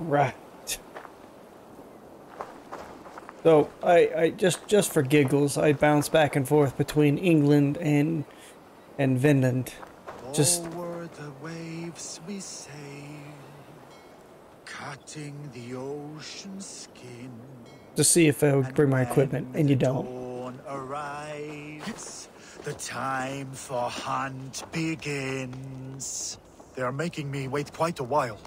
Right. So I, I just just for giggles, I bounce back and forth between England and and Vinland. Just Over the waves we sail, cutting the ocean skin. to see if I would bring my equipment, and you don't. Arrives, the time for hunt begins. They are making me wait quite a while.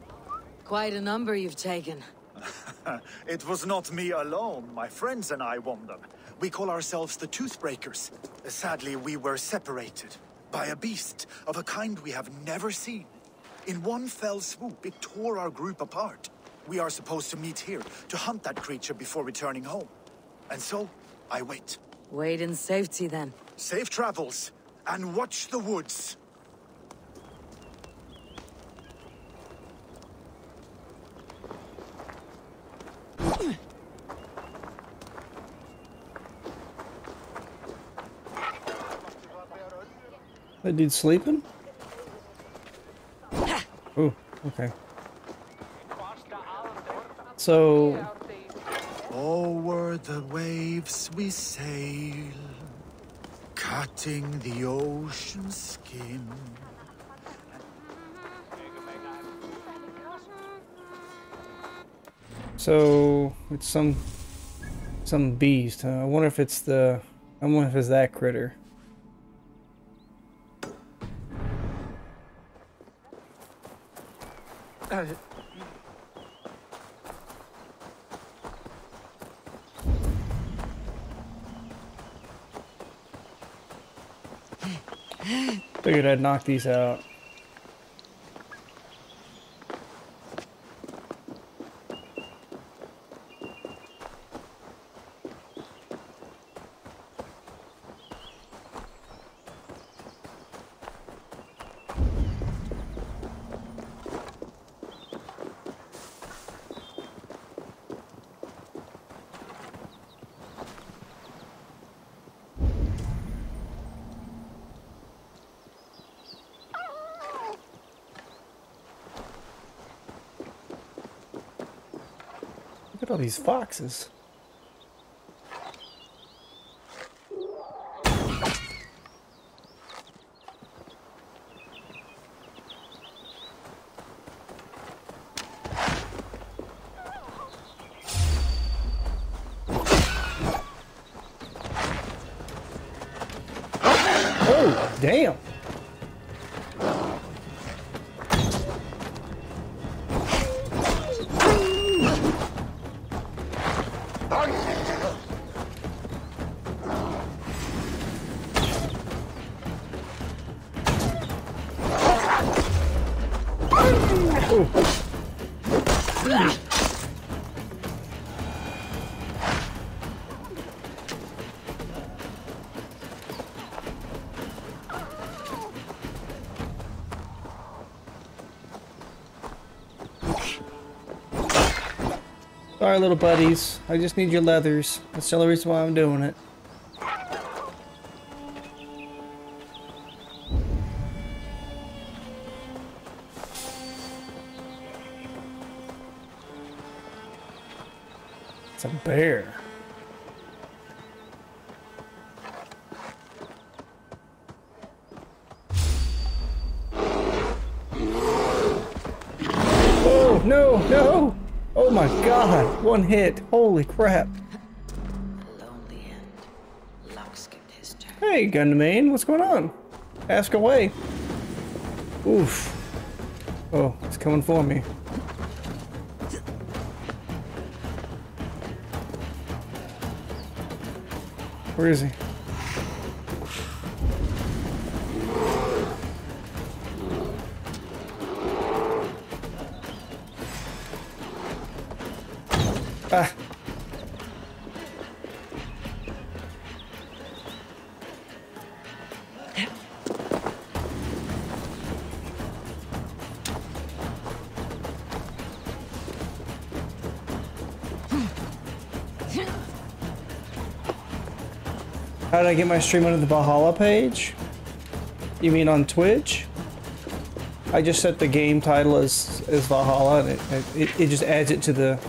Quite a number you've taken. It was not me alone. My friends and I won them. We call ourselves the Toothbreakers. Sadly, we were separated by a beast of a kind we have never seen. In one fell swoop, it tore our group apart. We are supposed to meet here to hunt that creature before returning home. And so, I wait. Wait in safety then. Safe travels, and watch the woods. That dude sleeping? Oh, okay. So Over the waves we sail, cutting the ocean skin. So it's some some beast. Huh? I wonder if it's the. I wonder if it's that critter. Knock these out. These foxes. Sorry, little buddies. I just need your leathers. That's the only reason why I'm doing it. It's a bear. Oh, no, no! Oh my god, one hit. Holy crap. Hey, Gundamane, what's going on? Ask away. Oof. Oh, it's coming for me. Where is he? I get my stream onto the Valhalla page? You mean on Twitch? I just set the game title as as Valhalla, and it it, it just adds it to the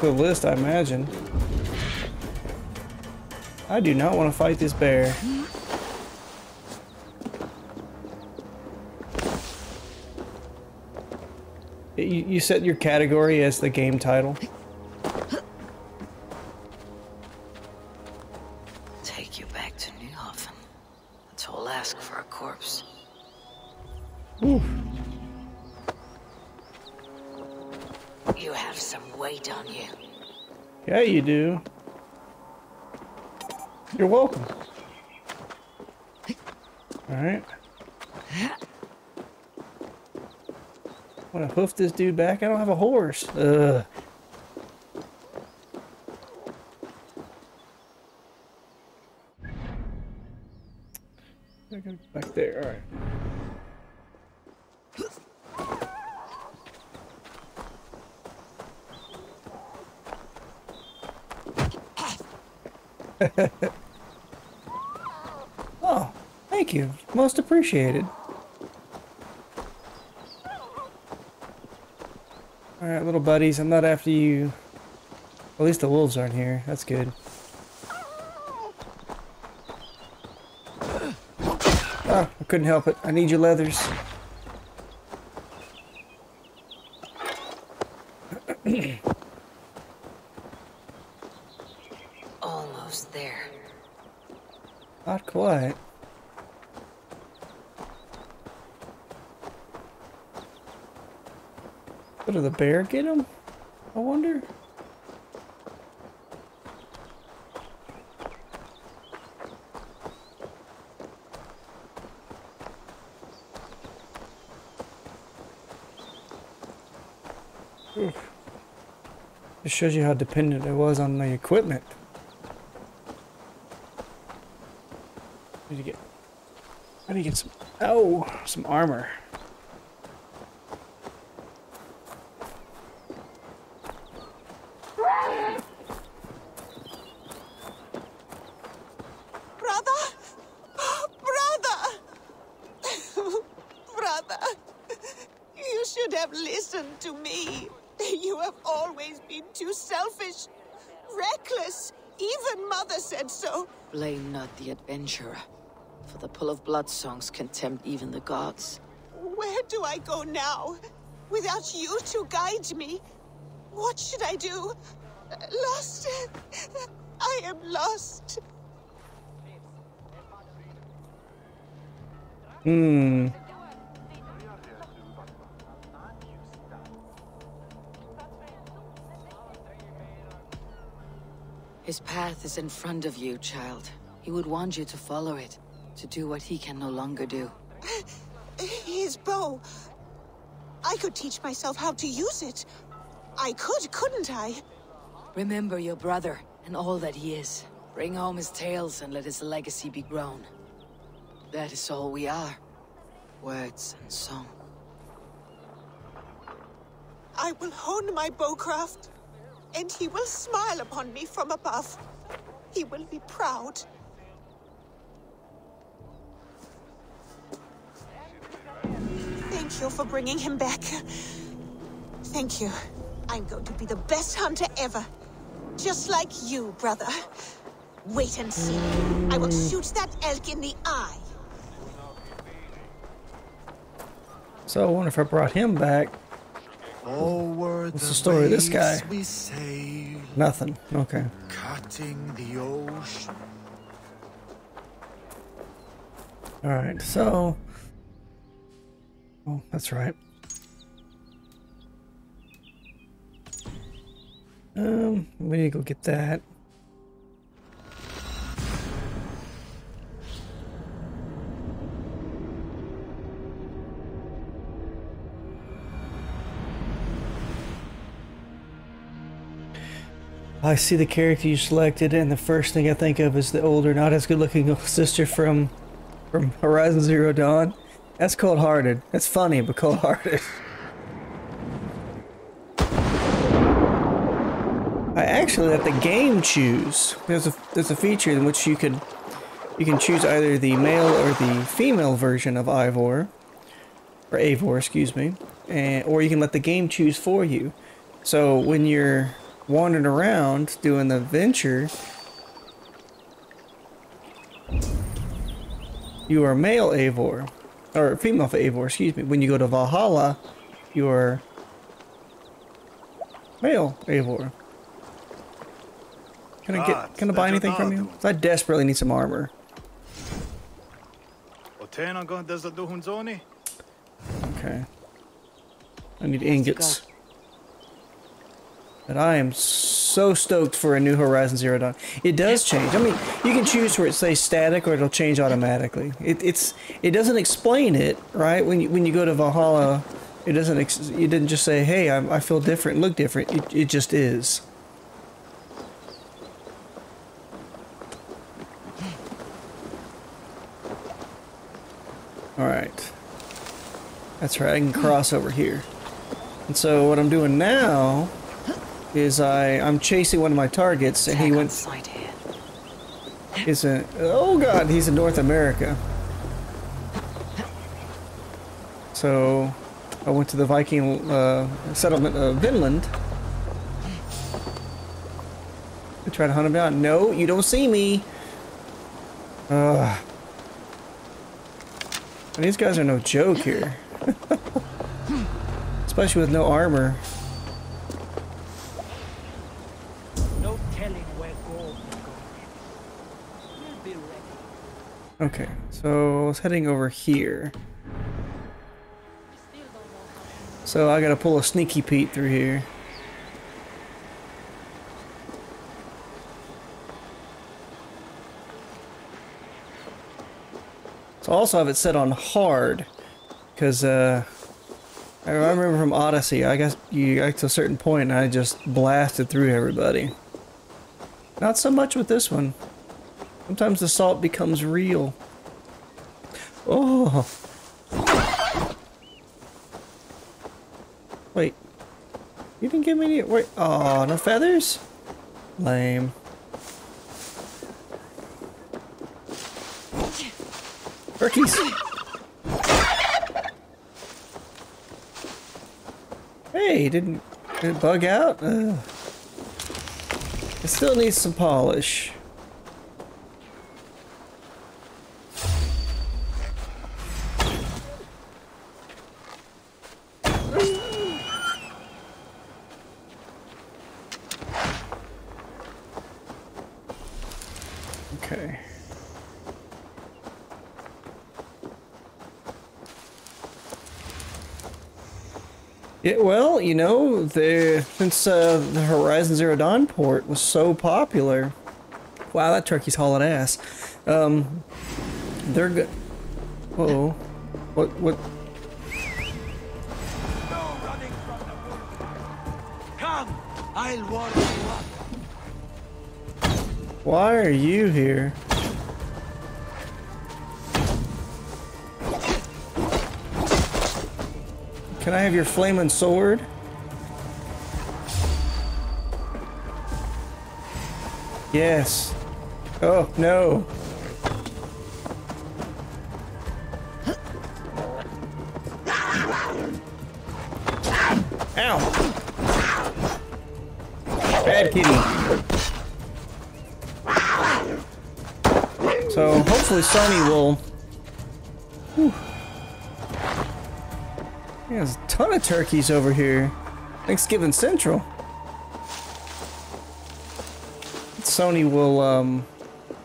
the list. I imagine. I do not want to fight this bear. You set your category as the game title. You're welcome. Alright. Want to hoof this dude back? I don't have a horse. Ugh. Back there, alright. Oh, thank you. Most appreciated. Alright, little buddies, I'm not after you. At least the wolves aren't here. That's good. Oh, I couldn't help it. I need your leathers. Almost there. Not quite. What did the bear get him? I wonder. Oof. It shows you how dependent I was on the equipment. Need to get. I need to get some. Oh, some armor. Brother! Brother! Brother! You should have listened to me. You have always been too selfish, reckless. Even Mother said so. Blame not the adventurer. For the pull of blood songs can tempt even the gods. Where do I go now? Without you to guide me? What should I do? Lost. I am lost. Hmm. His path is in front of you, child. He would want you to follow it, to do what he can no longer do. His bow. I could teach myself how to use it. I could, couldn't I? Remember your brother and all that he is. Bring home his tales and let his legacy be grown. That is all we are. Words and song. I will hone my bowcraft, and he will smile upon me from above. He will be proud. Thank you for bringing him back. Thank you. I'm going to be the best hunter ever. Just like you, brother. Wait and see. I will shoot that elk in the eye. So I wonder if I brought him back. Forward What's the story of this guy? We sail, Nothing. Okay. cutting the ocean. All right. So. Oh, that's right. Um, we need to go get that. I see the character you selected, and the first thing I think of is the older, not as good-looking sister from from Horizon Zero Dawn. That's cold-hearted. That's funny, but cold-hearted. I actually let the game choose. There's a there's a feature in which you could you can choose either the male or the female version of Ivor, or Avor, excuse me, and or you can let the game choose for you. So when you're wandering around doing the adventure, you are male Eivor, or female for Eivor, excuse me. When you go to Valhalla, you are male Eivor. Can I Ah, get? Can I buy anything from you? I desperately need some armor. Och tjänar går dessa du hon zoni? Okay. I need ingots. But I am so stoked for a new Horizon Zero Dawn. It does change. I mean, you can choose where it stays static or it'll change automatically. It, it's it doesn't explain it right when you when you go to Valhalla. It doesn't. Ex it didn't just say, "Hey, I, I feel different, look different." It it just is. All right. That's right. I can cross over here. And so what I'm doing now is I I'm chasing one of my targets, and he went is in oh god he's in North America. So I went to the Viking uh, settlement of Vinland. I tried to hunt him down. No, you don't see me. Ugh. These guys are no joke here. Especially with no armor. No telling where gold is going. We'll be ready. Okay, so I was heading over here. So I gotta pull a sneaky Pete through here. So I also have it set on hard, because uh, I remember from Odyssey, I guess you got to a certain point and I just blasted through everybody. Not so much with this one. Sometimes the salt becomes real. Oh. Wait. You didn't give me any. Wait. Oh, no feathers? Lame. Turkeys. Hey, didn't, did it bug out? Ugh. It still needs some polish. Okay. Yeah, well, you know, the since uh, the Horizon Zero Dawn port was so popular, wow, that turkey's hauling ass. Um, they're good. Oh, what? What? Why are you here? Can I have your flaming sword? Yes. Oh, no. So hopefully Sony will. Whew. There's a ton of turkeys over here. Thanksgiving Central. Sony will um,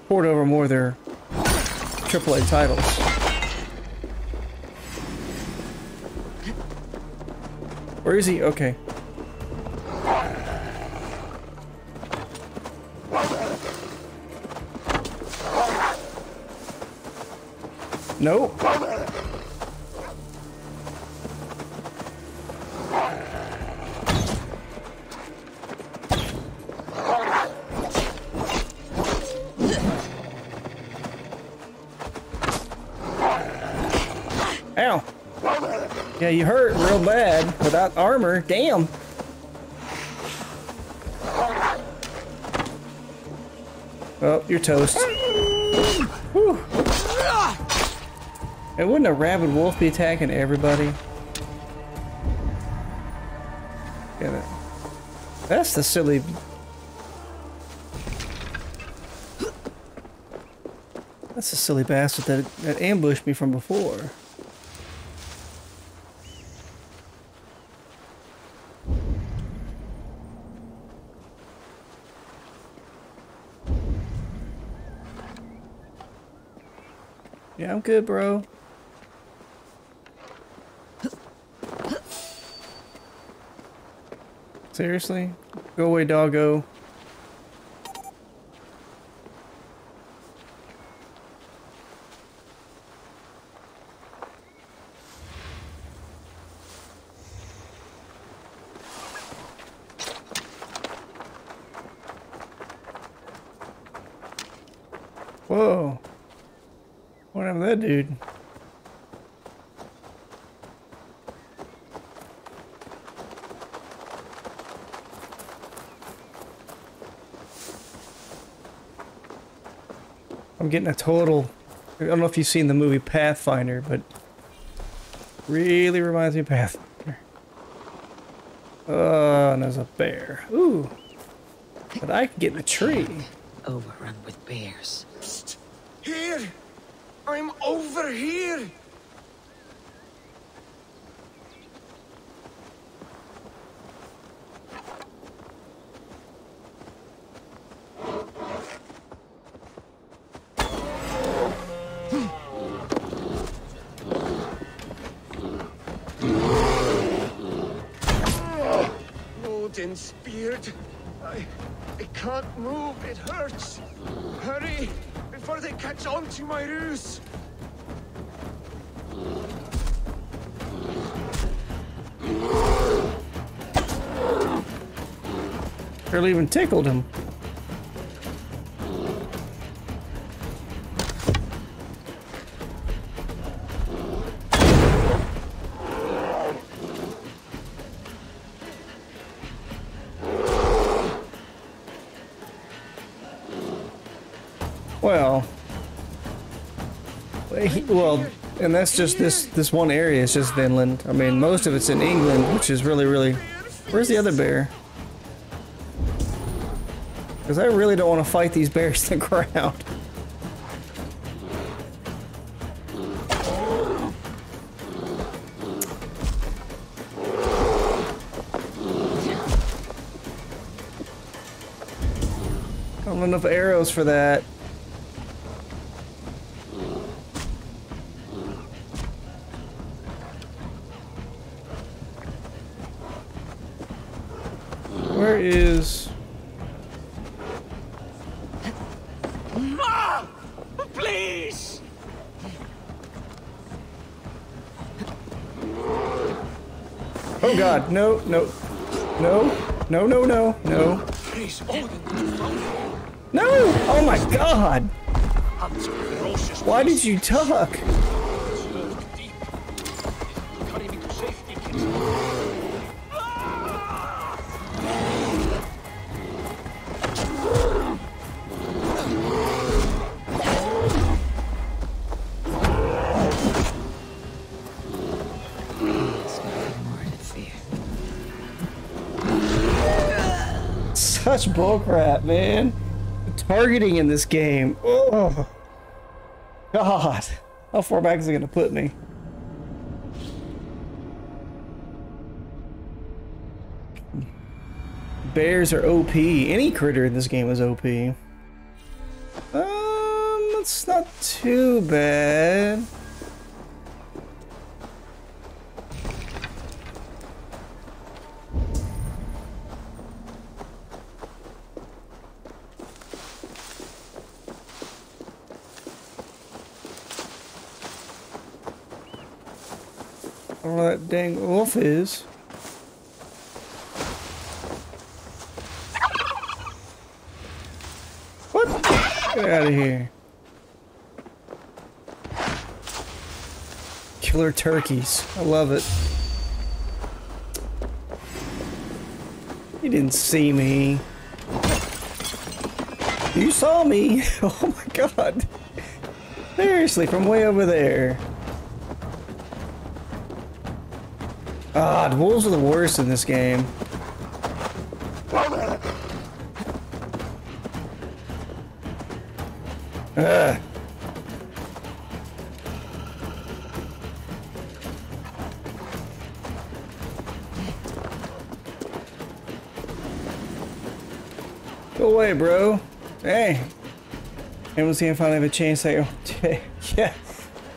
port over more of their AAA titles. Where is he? Okay. Nope. Ow. Yeah, you hurt real bad without armor. Damn. Oh, you're toast. Whew. And wouldn't a rabid wolf be attacking everybody? Yeah, that, that's the silly. That's the silly bastard that, that ambushed me from before. Yeah, I'm good, bro. Seriously? Go away, doggo. Whoa. What happened to that dude? I'm getting a total. I don't know if you've seen the movie Pathfinder, but really reminds me of Pathfinder. Oh, and there's a bear. Ooh. But I can get in a tree. Overrun with bears. Here! I'm over here! Hurts. Hurry before they catch on to my ruse. Barely even tickled him. Well, and that's just this this one area. It's just Vinland. I mean, most of it's in England, which is really, really. Where's the other bear? Because I really don't want to fight these bears to the have enough arrows for that. Where is... Please! Oh god, no, no. No, no, no, no, no. Please, Odin. No! Oh my god! Hands are ferocious. Why did you tuck? Such bullcrap, man. The targeting in this game. Oh. God. How far back is it gonna put me? Bears are OP. Any critter in this game is OP. Um, it's not too bad. Dang is. What? Get out of here. Killer turkeys. I love it. You didn't see me. You saw me. Oh my god. Seriously, from way over there. Ah, the wolves are the worst in this game. Ugh. Go away, bro. Hey. Everyone's gonna finally have a chance there. yeah.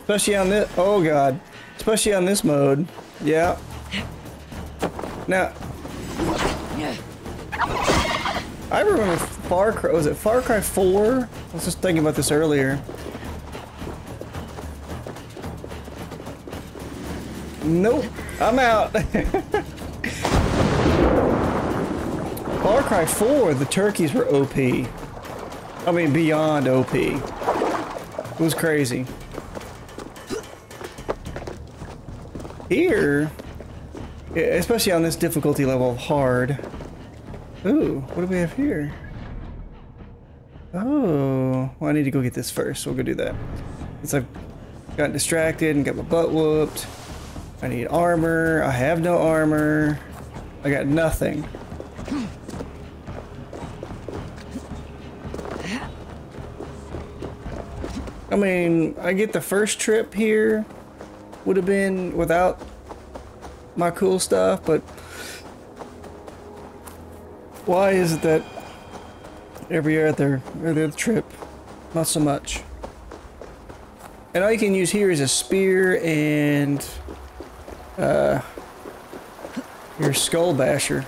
Especially on this. Oh, God. Especially on this mode. Yeah. Now. I remember Far Cry. Was it Far Cry 4? I was just thinking about this earlier. Nope. I'm out. Far Cry 4, the turkeys were OP. I mean, beyond OP. It was crazy. Here, especially on this difficulty level of hard. Ooh, what do we have here? Oh, well, I need to go get this first, we'll go do that. Since I've gotten distracted and got my butt whooped. I need armor. I have no armor. I got nothing. I mean, I get the first trip here would have been without my cool stuff, but why is it that every other other trip, not so much? And all you can use here is a spear and uh, your skull basher.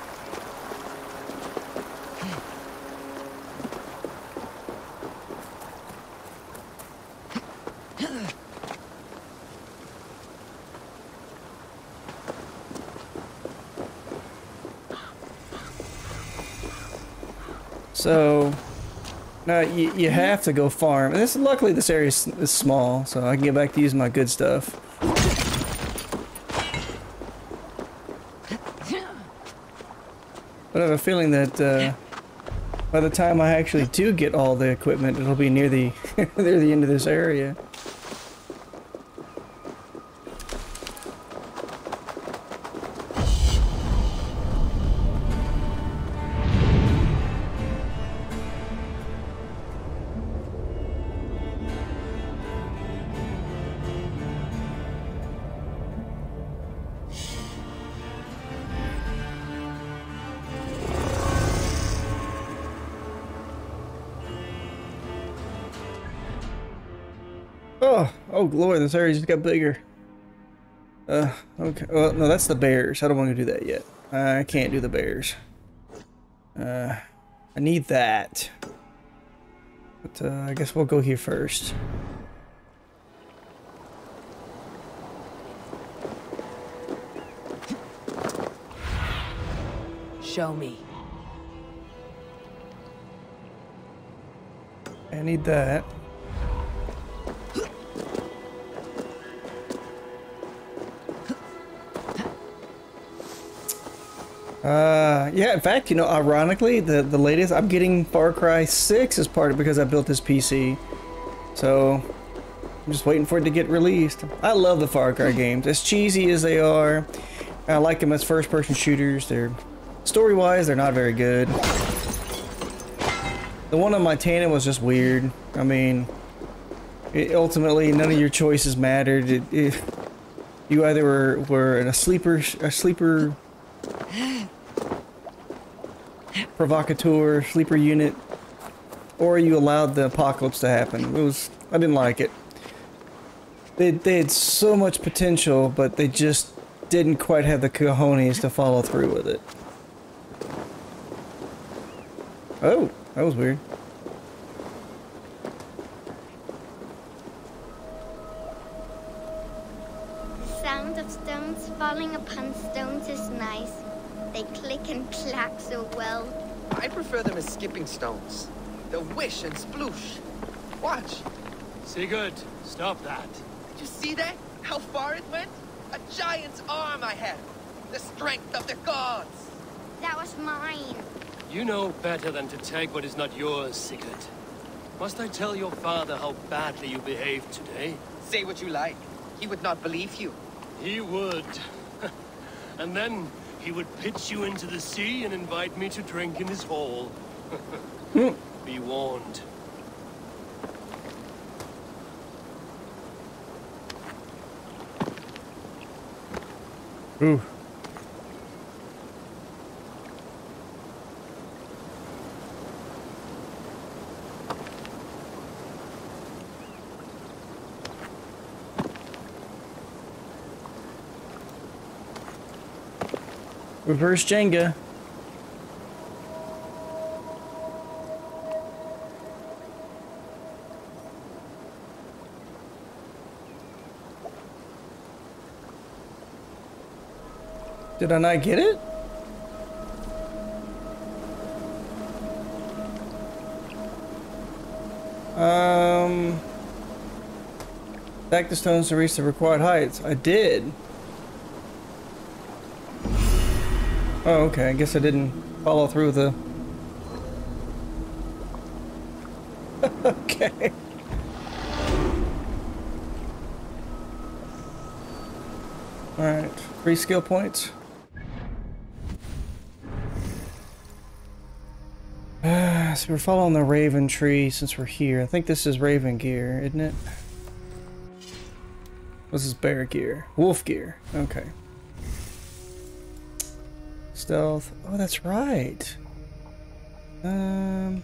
So now you, you have to go farm. And this luckily this area is, is small, so I can get back to using my good stuff. But I have a feeling that uh, by the time I actually do get all the equipment, it'll be near the near the end of this area. Oh, oh glory, this area just got bigger. Uh, okay. Well, no, that's the bears. I don't want to do that yet. I can't do the bears. Uh, I need that. But uh, I guess we'll go here first. Show me. I need that. Uh, yeah, in fact, you know, ironically, the, the latest, I'm getting Far Cry 6 as part of because I built this PC. So, I'm just waiting for it to get released. I love the Far Cry games. As cheesy as they are, I like them as first-person shooters. They're, story-wise, they're not very good. The one on Montana was just weird. I mean, it, ultimately, none of your choices mattered. It, it, you either were, were a sleeper, a sleeper provocateur, sleeper unit, or you allowed the apocalypse to happen. It was, I didn't like it. They, they had so much potential, but they just didn't quite have the cojones to follow through with it. Oh, that was weird. Them as skipping stones. They'll whish and sploosh. Watch. Sigurd, stop that. Did you see that? How far it went? A giant's arm I had. The strength of the gods. That was mine. You know better than to take what is not yours, Sigurd. Must I tell your father how badly you behaved today? Say what you like. He would not believe you. He would. and then he would pitch you into the sea and invite me to drink in his hall. Be warned. Ooh. Reverse Jenga. Did I not get it? Um, stack the stones to reach the required heights. I did. Oh, okay. I guess I didn't follow through the. okay. All right. Three skill points. So we're following the Raven tree since we're here. I think this is Raven gear, isn't it? This is bear gear. Wolf gear. Okay. Stealth. Oh, that's right. Um.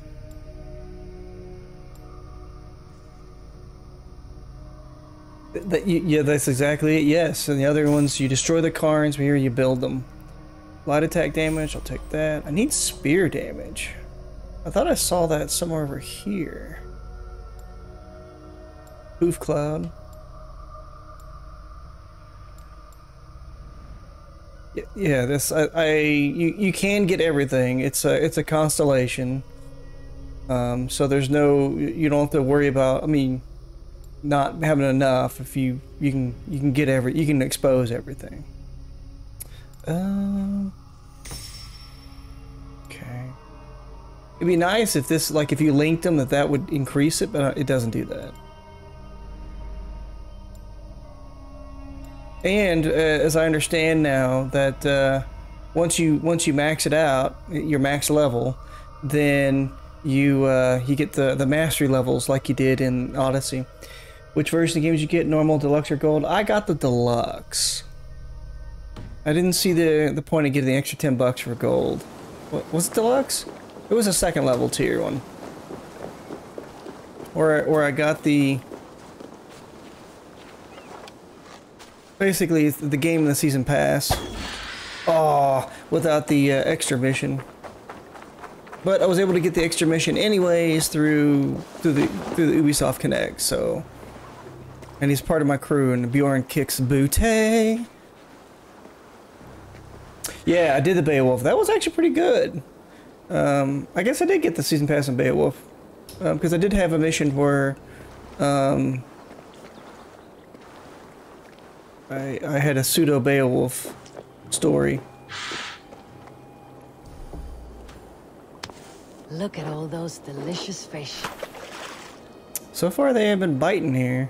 That you, yeah, that's exactly it. Yes, and the other ones you destroy the cairns. Here you build them. Light attack damage. I'll take that. I need spear damage. I thought I saw that somewhere over here. Hoof cloud. Yeah, this I, I you, you can get everything. It's a it's a constellation. Um, so there's no you don't have to worry about. I mean, not having enough. If you you can you can get every you can expose everything. Um. It'd be nice if this like if you linked them that that would increase it, but uh, it doesn't do that. And uh, as I understand now, that uh, once you once you max it out, your max level, then you uh, you get the the mastery levels like you did in Odyssey. Which version of the games you get? Normal, deluxe, or gold? I got the deluxe. I didn't see the the point of getting the extra ten bucks for gold. What was it deluxe? It was a second level tier one. Where where I got the basically the game in the season pass. Oh, without the uh, extra mission. But I was able to get the extra mission anyways through through the through the Ubisoft Connect. So, and he's part of my crew. And Bjorn kicks booty. Yeah, I did the Beowulf. That was actually pretty good. Um, I guess I did get the season pass in Beowulf because I did have a mission where um, I I had a pseudo Beowulf story. Look at all those delicious fish. So far, they have been biting here.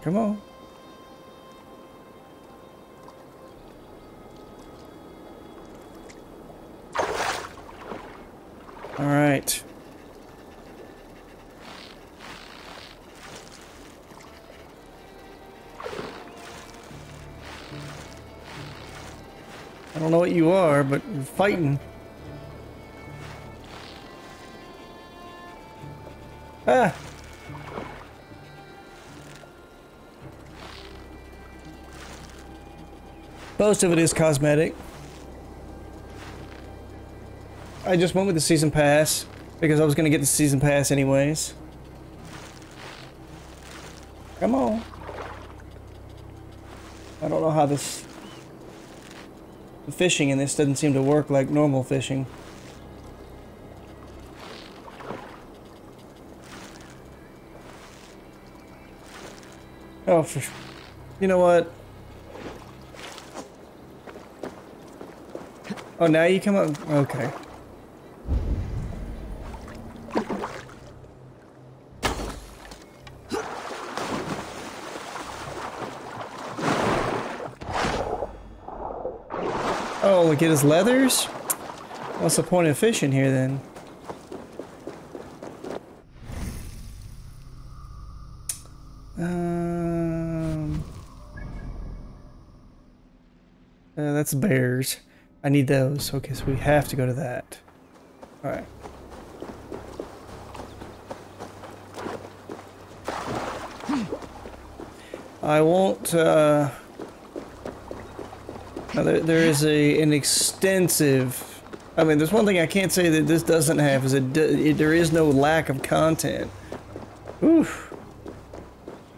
Come on. All right. I don't know what you are, but you're fighting. Ah! Most of it is cosmetic. I just went with the season pass because I was gonna get the season pass anyways. Come on. I don't know how this the fishing in this doesn't seem to work like normal fishing. Oh, for, you know what? Oh, now you come up. Okay. Oh, we get his leathers? What's the point of fishing here then? Um, uh, that's bears. I need those. Okay, so we have to go to that. Alright. I won't, uh... now there, there is a an extensive... I mean, there's one thing I can't say that this doesn't have, is it, it there is no lack of content. Oof.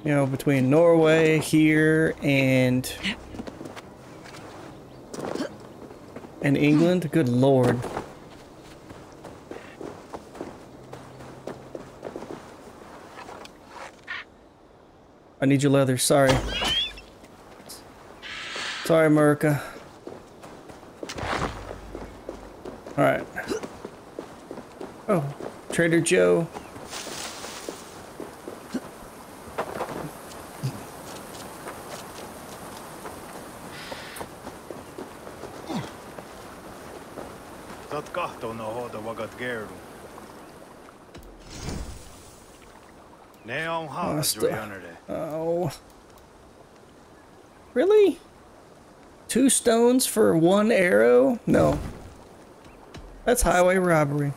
You know, between Norway, here, and... And England? Good lord. I need your leather, sorry. Sorry, America. Alright. Oh, Trader Joe. Stones for one arrow? No. That's highway robbery.